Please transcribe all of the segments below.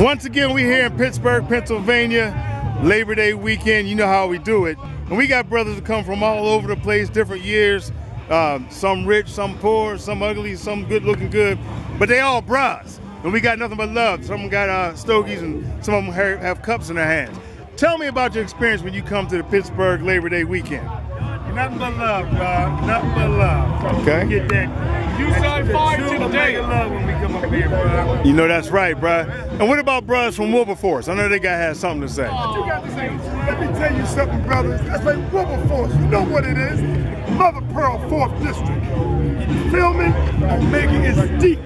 Once again, we're here in Pittsburgh, Pennsylvania, Labor Day weekend. You know how we do it. And we got brothers that come from all over the place, different years. Um, some rich, some poor, some ugly, some good looking good. But they all bras. And we got nothing but love. Some of them got uh, stogies and some of them have, have cups in their hands. Tell me about your experience when you come to the Pittsburgh Labor Day weekend. Nothing but love, bro. Nothing but love. Okay. Get that. You side fire to the day. love when we come up here, bro. You know that's right, bruh. And what about brothers from Wilberforce? I know they got has something to say. Oh. You got to say, let me tell you something, brothers. That's like Wilberforce. You know what it is. Mother Pearl, 4th District. Feel me? Omega is deep,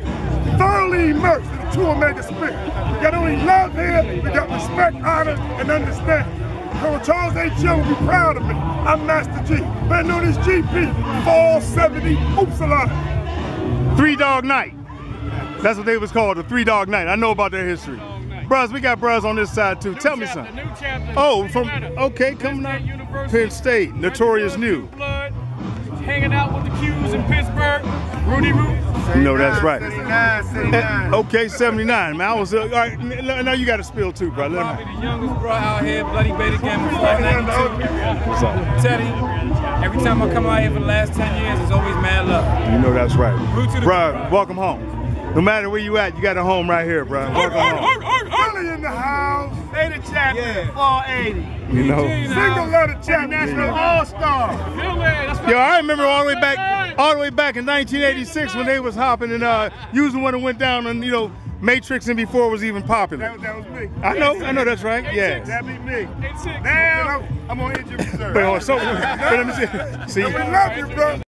thoroughly immersed in the true Omega spirit. We got only love here, we got respect, honor, and understanding. Colonel Charles H. Young will be proud of me. I'm Master G, better known as GP, 470 Upsala. Three Dog Night. That's what they was called, the Three Dog Night. I know about their history. Bros, we got bros on this side too. Tell me chapter, something. New chapter. Oh, from okay, coming out. Penn State, notorious new. Blood, hanging out with the Qs in Pittsburgh. Rudy Root. You know that's right. 79, 79. Okay, 79. Man, I was uh, all right. Now you got to spill too, bro. Let Probably me. the youngest bro out here, Bloody Beta Gamma Flight 92. What's up? Teddy, every time I come out here for the last 10 years, it's always mad love. You know that's right. Root to the Bro, welcome home. No matter where you at, you got a home right here, bro. Welcome home. Billy in the house. They the champion. 480. You know. Single letter champion. National All-Star. Yo, I remember all the way back, all the way back in 1986 when they was hopping and uh, using when it went down and you know Matrix and before it was even popular. That, that was me. I know, I know that's right. Yeah. That be me. Eight six. Now, I'm on injured reserve. Wait, hold on, so, wait, let me see. See, We love you, bro.